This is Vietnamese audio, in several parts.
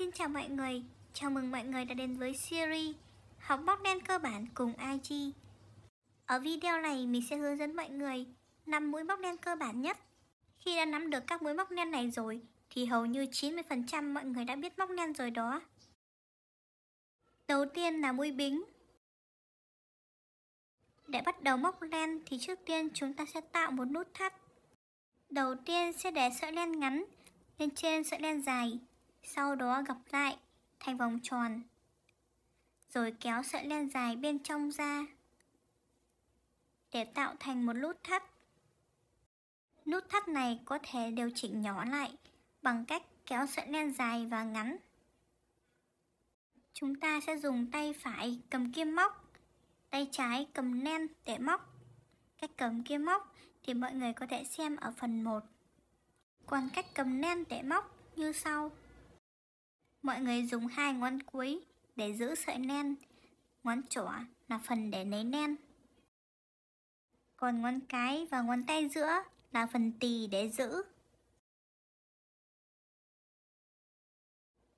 Xin chào mọi người, chào mừng mọi người đã đến với series Học móc đen cơ bản cùng IG Ở video này mình sẽ hướng dẫn mọi người 5 mũi móc đen cơ bản nhất. Khi đã nắm được các mũi móc đen này rồi thì hầu như 90% mọi người đã biết móc đen rồi đó. Đầu tiên là mũi bính. Để bắt đầu móc len thì trước tiên chúng ta sẽ tạo một nút thắt. Đầu tiên sẽ để sợi len ngắn lên trên sợi len dài sau đó gặp lại thành vòng tròn. Rồi kéo sợi len dài bên trong ra để tạo thành một nút thắt. Nút thắt này có thể điều chỉnh nhỏ lại bằng cách kéo sợi len dài và ngắn. Chúng ta sẽ dùng tay phải cầm kim móc, tay trái cầm len để móc. Cách cầm kim móc thì mọi người có thể xem ở phần 1. Còn cách cầm len để móc như sau. Mọi người dùng hai ngón cuối để giữ sợi len, ngón trỏ là phần để lấy len. Còn ngón cái và ngón tay giữa là phần tì để giữ.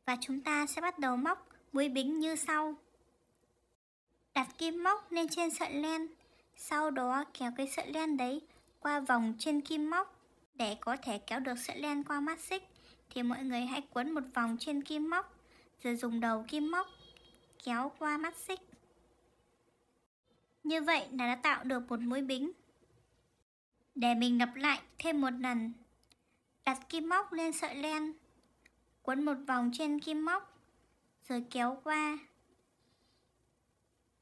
Và chúng ta sẽ bắt đầu móc mũi bính như sau. Đặt kim móc lên trên sợi len, sau đó kéo cái sợi len đấy qua vòng trên kim móc để có thể kéo được sợi len qua mắt xích thì mọi người hãy quấn một vòng trên kim móc rồi dùng đầu kim móc kéo qua mắt xích. Như vậy là đã tạo được một mũi bính. Để mình lặp lại thêm một lần. Đặt kim móc lên sợi len, quấn một vòng trên kim móc rồi kéo qua.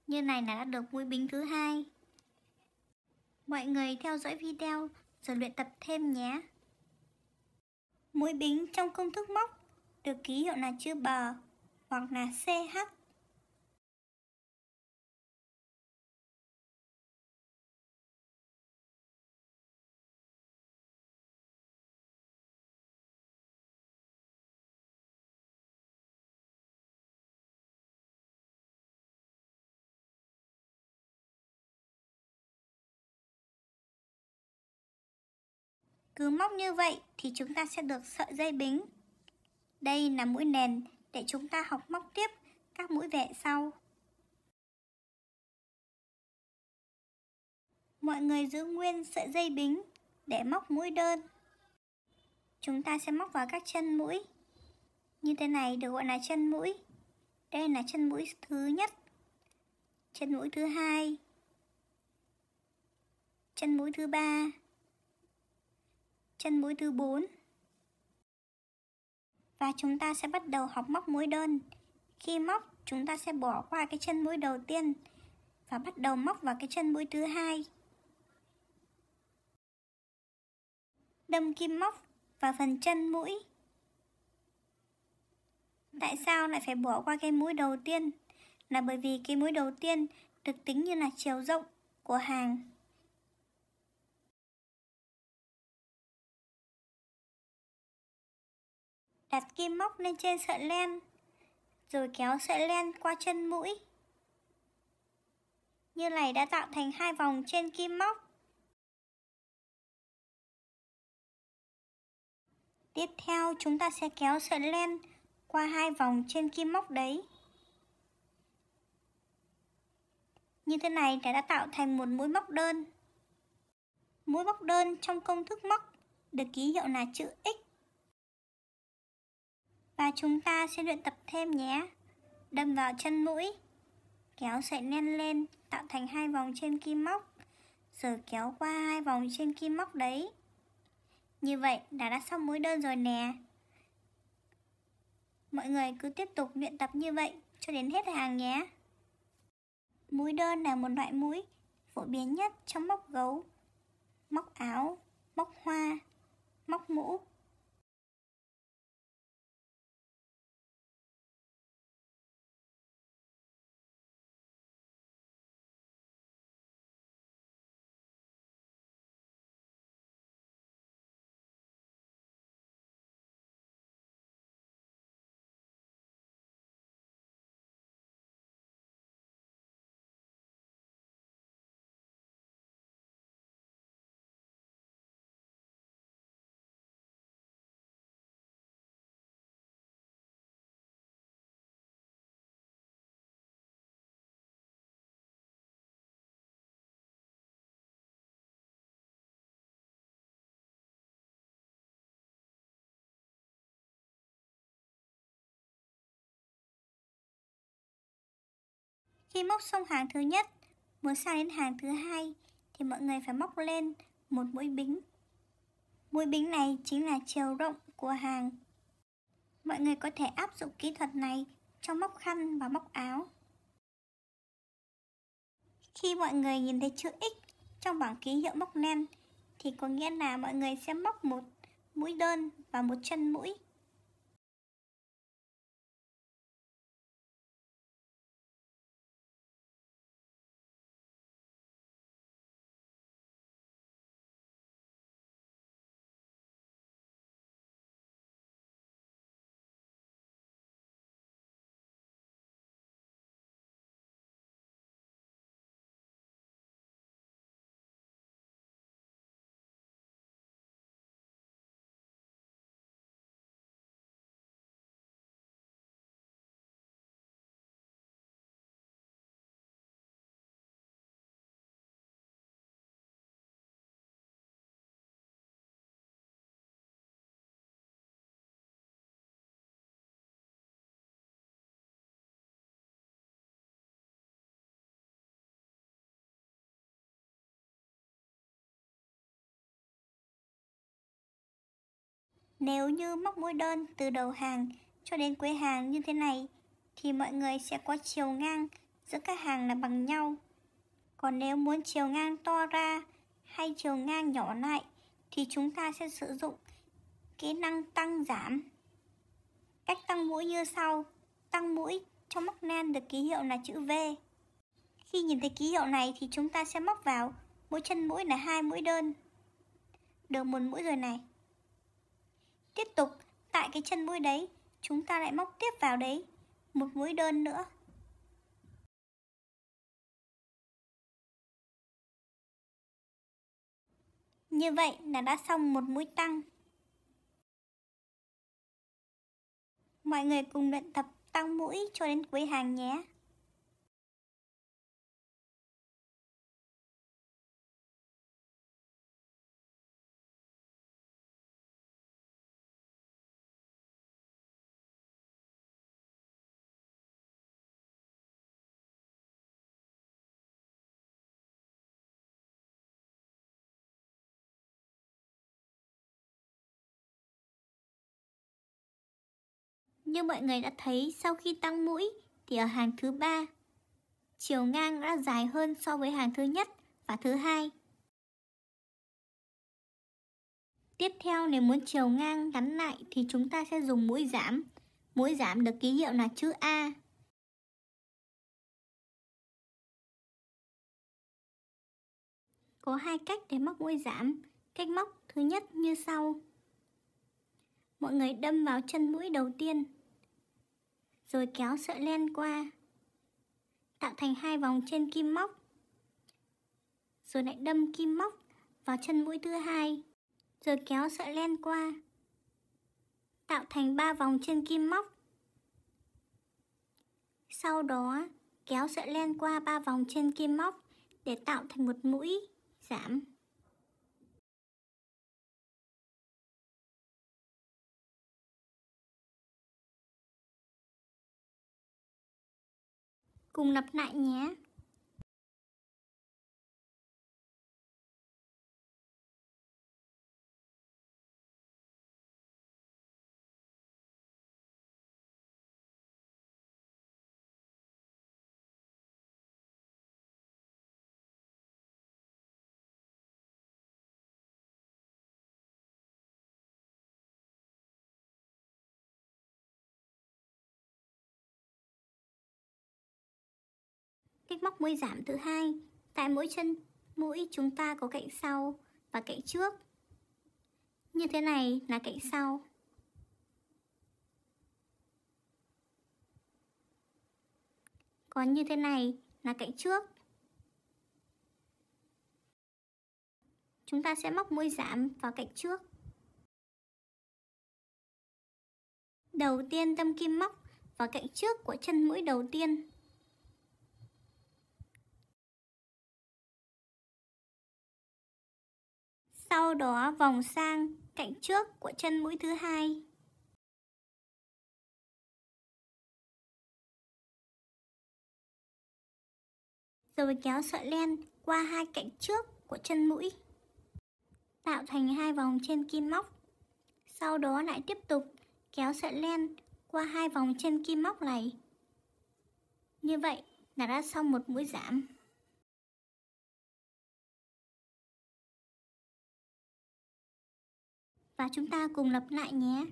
Như này là đã được mũi bính thứ hai. Mọi người theo dõi video rồi luyện tập thêm nhé. Mũi bính trong công thức móc được ký hiệu là chữ bờ hoặc là CH. Cứ móc như vậy thì chúng ta sẽ được sợi dây bính. Đây là mũi nền để chúng ta học móc tiếp các mũi vẽ sau. Mọi người giữ nguyên sợi dây bính để móc mũi đơn. Chúng ta sẽ móc vào các chân mũi. Như thế này được gọi là chân mũi. Đây là chân mũi thứ nhất. Chân mũi thứ hai. Chân mũi thứ ba chân mũi thứ 4. Và chúng ta sẽ bắt đầu học móc mũi đơn. Khi móc, chúng ta sẽ bỏ qua cái chân mũi đầu tiên và bắt đầu móc vào cái chân mũi thứ hai. Đâm kim móc vào phần chân mũi. Tại sao lại phải bỏ qua cái mũi đầu tiên? Là bởi vì cái mũi đầu tiên được tính như là chiều rộng của hàng đặt kim móc lên trên sợi len, rồi kéo sợi len qua chân mũi. Như này đã tạo thành hai vòng trên kim móc. Tiếp theo chúng ta sẽ kéo sợi len qua hai vòng trên kim móc đấy. Như thế này đã tạo thành một mũi móc đơn. Mũi móc đơn trong công thức móc được ký hiệu là chữ X và chúng ta sẽ luyện tập thêm nhé. Đâm vào chân mũi, kéo sợi len lên tạo thành hai vòng trên kim móc, rồi kéo qua hai vòng trên kim móc đấy. Như vậy đã đã xong mũi đơn rồi nè. Mọi người cứ tiếp tục luyện tập như vậy cho đến hết hàng nhé. Mũi đơn là một loại mũi phổ biến nhất trong móc gấu, móc áo, móc hoa, móc mũ Khi móc xong hàng thứ nhất, muốn sang đến hàng thứ hai thì mọi người phải móc lên một mũi bính. Mũi bính này chính là chiều rộng của hàng. Mọi người có thể áp dụng kỹ thuật này trong móc khăn và móc áo. Khi mọi người nhìn thấy chữ X trong bảng ký hiệu móc len thì có nghĩa là mọi người sẽ móc một mũi đơn và một chân mũi. Nếu như móc mũi đơn từ đầu hàng cho đến cuối hàng như thế này, thì mọi người sẽ có chiều ngang giữa các hàng là bằng nhau. Còn nếu muốn chiều ngang to ra hay chiều ngang nhỏ lại, thì chúng ta sẽ sử dụng kỹ năng tăng giảm. Cách tăng mũi như sau. Tăng mũi trong móc len được ký hiệu là chữ V. Khi nhìn thấy ký hiệu này thì chúng ta sẽ móc vào mỗi chân mũi là hai mũi đơn. Được một mũi rồi này. Tiếp tục, tại cái chân mũi đấy, chúng ta lại móc tiếp vào đấy một mũi đơn nữa. Như vậy là đã xong một mũi tăng. Mọi người cùng luyện tập tăng mũi cho đến cuối hàng nhé. Như mọi người đã thấy, sau khi tăng mũi thì ở hàng thứ ba, chiều ngang đã dài hơn so với hàng thứ nhất và thứ hai. Tiếp theo, nếu muốn chiều ngang ngắn lại thì chúng ta sẽ dùng mũi giảm. Mũi giảm được ký hiệu là chữ A. Có hai cách để móc mũi giảm. Cách móc thứ nhất như sau. Mọi người đâm vào chân mũi đầu tiên rồi kéo sợi len qua, tạo thành hai vòng trên kim móc, rồi lại đâm kim móc vào chân mũi thứ hai, rồi kéo sợi len qua, tạo thành ba vòng trên kim móc. Sau đó, kéo sợi len qua ba vòng trên kim móc để tạo thành một mũi giảm. Cùng lặp lại nhé. Cách móc mũi giảm thứ hai, tại mỗi chân mũi chúng ta có cạnh sau và cạnh trước. Như thế này là cạnh sau. Còn như thế này là cạnh trước. Chúng ta sẽ móc mũi giảm vào cạnh trước. Đầu tiên tâm kim móc vào cạnh trước của chân mũi đầu tiên. Sau đó vòng sang cạnh trước của chân mũi thứ hai. rồi kéo sợi len qua hai cạnh trước của chân mũi, tạo thành hai vòng trên kim móc. Sau đó lại tiếp tục kéo sợi len qua hai vòng trên kim móc này. Như vậy là đã xong một mũi giảm. Và chúng ta cùng lặp lại nhé.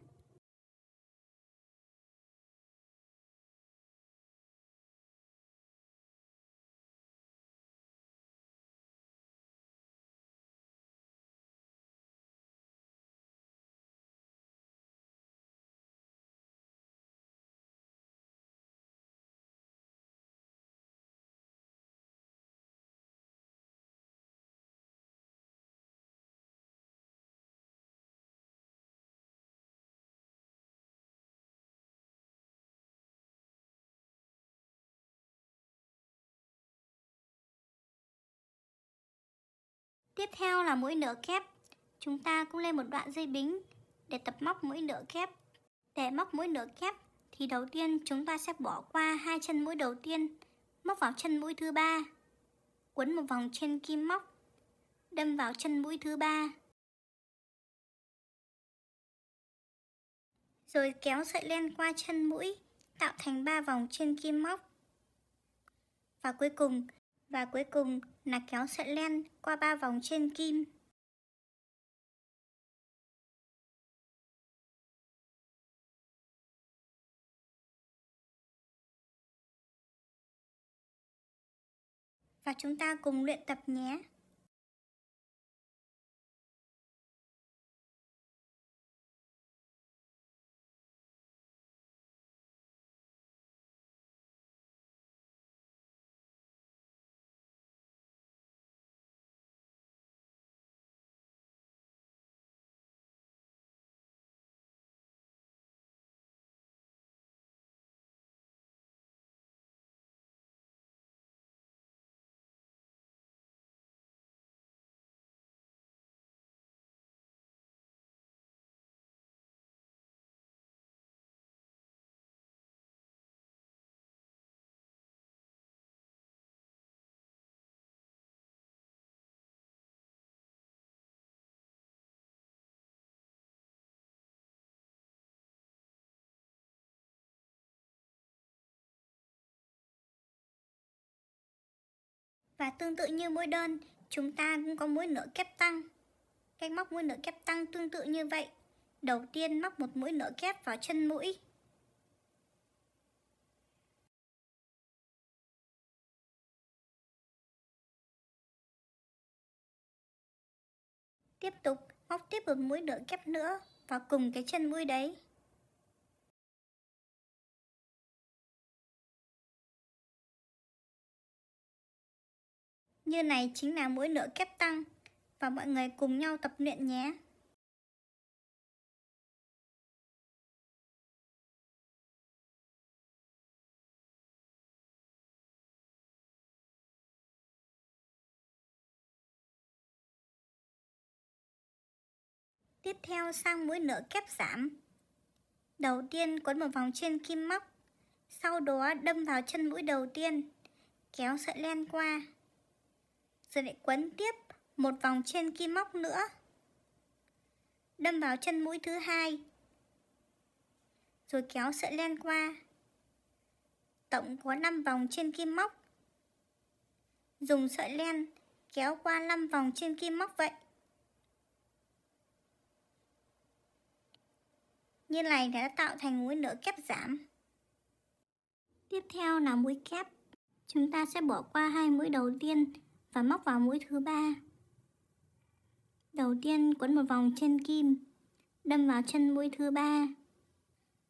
Tiếp theo là mũi nửa kép. Chúng ta cũng lên một đoạn dây bính để tập móc mũi nửa kép. Để móc mũi nửa kép thì đầu tiên chúng ta sẽ bỏ qua hai chân mũi đầu tiên, móc vào chân mũi thứ ba, quấn một vòng trên kim móc, đâm vào chân mũi thứ ba. Rồi kéo sợi len qua chân mũi, tạo thành ba vòng trên kim móc. Và cuối cùng và cuối cùng là kéo sợi len qua ba vòng trên kim. Và chúng ta cùng luyện tập nhé. Và tương tự như mũi đơn, chúng ta cũng có mũi nửa kép tăng. Cách móc mũi nửa kép tăng tương tự như vậy. Đầu tiên móc một mũi nửa kép vào chân mũi. Tiếp tục móc tiếp một mũi nửa kép nữa vào cùng cái chân mũi đấy. Như này chính là mũi nửa kép tăng và mọi người cùng nhau tập luyện nhé. Tiếp theo sang mũi nửa kép giảm. Đầu tiên quấn một vòng trên kim móc, sau đó đâm vào chân mũi đầu tiên, kéo sợi len qua rồi lại quấn tiếp một vòng trên kim móc nữa. Đâm vào chân mũi thứ hai. Rồi kéo sợi len qua. Tổng có 5 vòng trên kim móc. Dùng sợi len kéo qua 5 vòng trên kim móc vậy. Như này đã tạo thành mũi nửa kép giảm. Tiếp theo là mũi kép. Chúng ta sẽ bỏ qua hai mũi đầu tiên và móc vào mũi thứ ba. Đầu tiên quấn một vòng trên kim, đâm vào chân mũi thứ ba,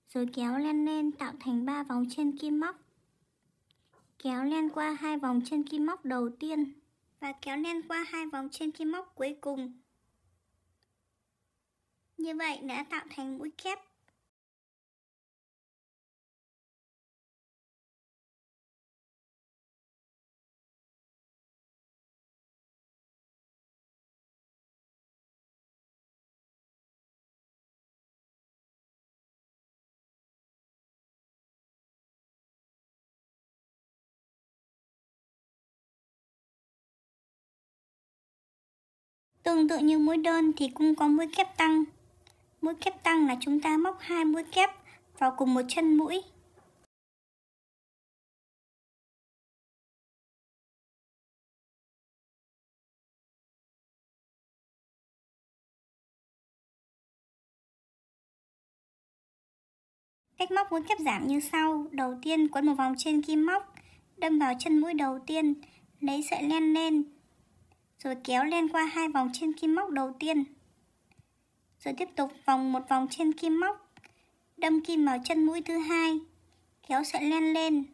rồi kéo len lên tạo thành ba vòng trên kim móc. Kéo len qua hai vòng trên kim móc đầu tiên và kéo len qua hai vòng trên kim móc cuối cùng. Như vậy đã tạo thành mũi kép Tương tự như mũi đơn thì cũng có mũi kép tăng. Mũi kép tăng là chúng ta móc hai mũi kép vào cùng một chân mũi. Cách móc mũi kép giảm như sau. Đầu tiên quấn một vòng trên kim móc, đâm vào chân mũi đầu tiên, lấy sợi len lên, rồi kéo len qua hai vòng trên kim móc đầu tiên. Rồi tiếp tục vòng một vòng trên kim móc, đâm kim vào chân mũi thứ hai, kéo sợi len lên,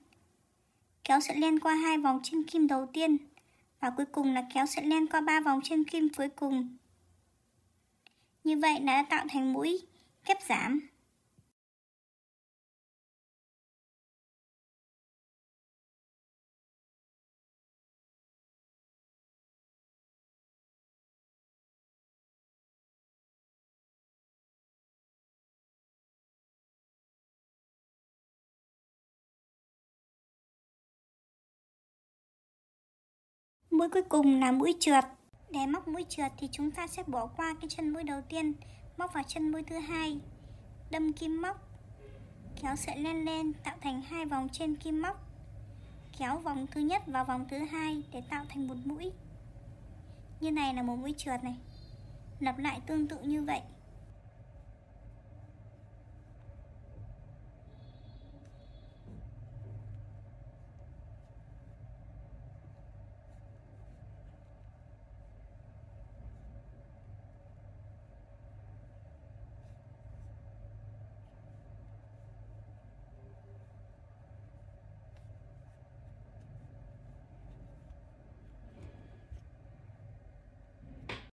kéo sợi len qua hai vòng trên kim đầu tiên và cuối cùng là kéo sợi len qua ba vòng trên kim cuối cùng. Như vậy đã tạo thành mũi kép giảm. Mũi cuối cùng là mũi trượt. Để móc mũi trượt thì chúng ta sẽ bỏ qua cái chân mũi đầu tiên, móc vào chân mũi thứ hai, đâm kim móc, kéo sợi len lên tạo thành hai vòng trên kim móc, kéo vòng thứ nhất vào vòng thứ hai để tạo thành một mũi. Như này là một mũi trượt này. Lặp lại tương tự như vậy.